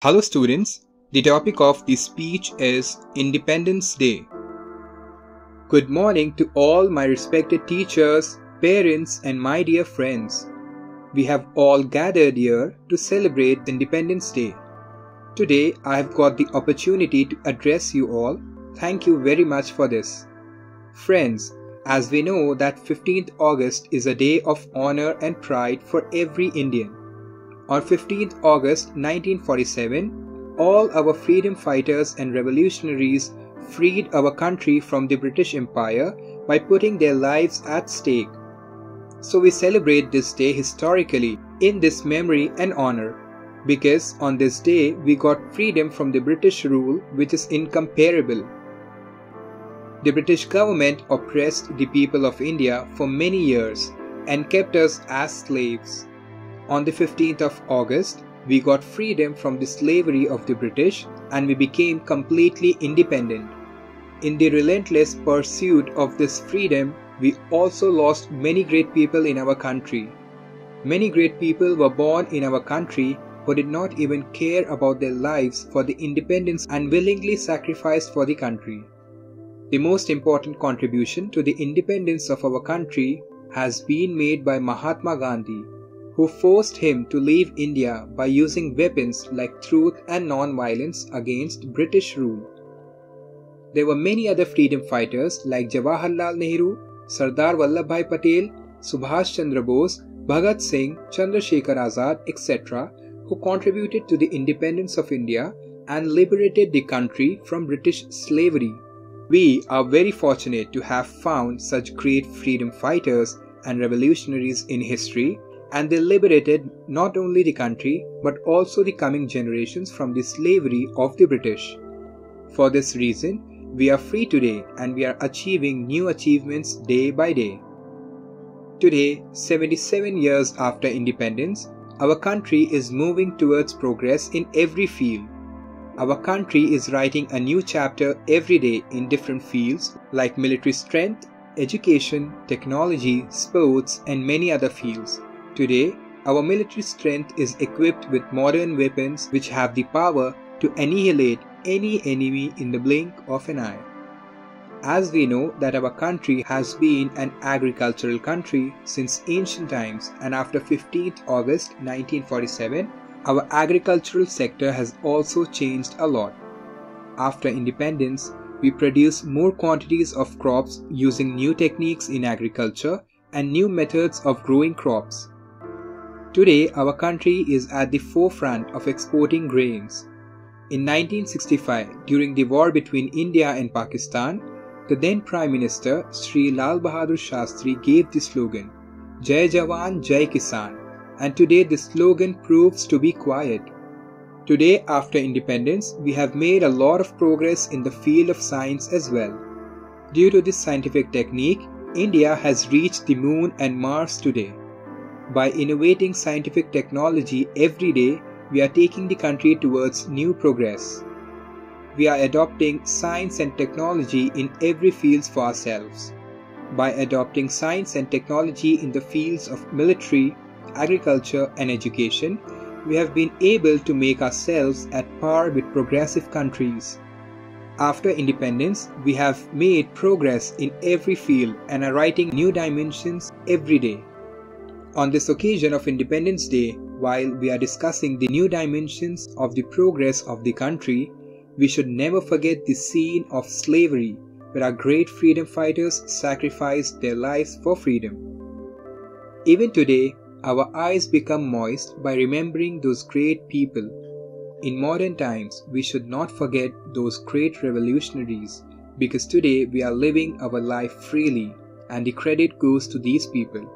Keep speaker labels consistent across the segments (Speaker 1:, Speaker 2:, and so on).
Speaker 1: Hello students, the topic of the speech is Independence Day. Good morning to all my respected teachers, parents and my dear friends. We have all gathered here to celebrate Independence Day. Today I have got the opportunity to address you all. Thank you very much for this. Friends, as we know that 15th August is a day of honor and pride for every Indian. On 15th August 1947, all our freedom fighters and revolutionaries freed our country from the British Empire by putting their lives at stake. So we celebrate this day historically in this memory and honor because on this day we got freedom from the British rule which is incomparable. The British government oppressed the people of India for many years and kept us as slaves. On the 15th of August, we got freedom from the slavery of the British and we became completely independent. In the relentless pursuit of this freedom, we also lost many great people in our country. Many great people were born in our country who did not even care about their lives for the independence and willingly sacrificed for the country. The most important contribution to the independence of our country has been made by Mahatma Gandhi, who forced him to leave India by using weapons like truth and non-violence against British rule. There were many other freedom fighters like Jawaharlal Nehru, Sardar Vallabhbhai Patel, Subhash Chandra Bose, Bhagat Singh, Chandrasekhar Azad, etc., who contributed to the independence of India and liberated the country from British slavery. We are very fortunate to have found such great freedom fighters and revolutionaries in history and they liberated not only the country but also the coming generations from the slavery of the British. For this reason, we are free today and we are achieving new achievements day by day. Today, 77 years after independence, our country is moving towards progress in every field. Our country is writing a new chapter every day in different fields like military strength, education, technology, sports, and many other fields. Today, our military strength is equipped with modern weapons which have the power to annihilate any enemy in the blink of an eye. As we know that our country has been an agricultural country since ancient times and after 15th August 1947, our agricultural sector has also changed a lot. After independence, we produce more quantities of crops using new techniques in agriculture and new methods of growing crops. Today, our country is at the forefront of exporting grains. In 1965, during the war between India and Pakistan, the then Prime Minister Sri Lal Bahadur Shastri gave the slogan Jai Jawan, Jai Kisan, and today the slogan proves to be quiet. Today, after independence, we have made a lot of progress in the field of science as well. Due to this scientific technique, India has reached the moon and Mars today. By innovating scientific technology every day, we are taking the country towards new progress. We are adopting science and technology in every field for ourselves. By adopting science and technology in the fields of military, agriculture and education, we have been able to make ourselves at par with progressive countries. After independence, we have made progress in every field and are writing new dimensions every day. On this occasion of Independence Day, while we are discussing the new dimensions of the progress of the country, we should never forget the scene of slavery where our great freedom fighters sacrificed their lives for freedom. Even today, our eyes become moist by remembering those great people. In modern times, we should not forget those great revolutionaries because today we are living our life freely and the credit goes to these people.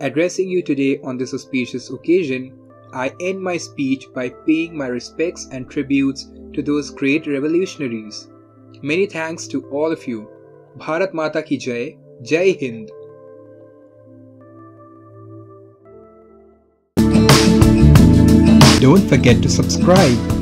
Speaker 1: Addressing you today on this auspicious occasion, I end my speech by paying my respects and tributes to those great revolutionaries. Many thanks to all of you. Bharat Mata ki Jai, Jai Hind. Don't forget to subscribe.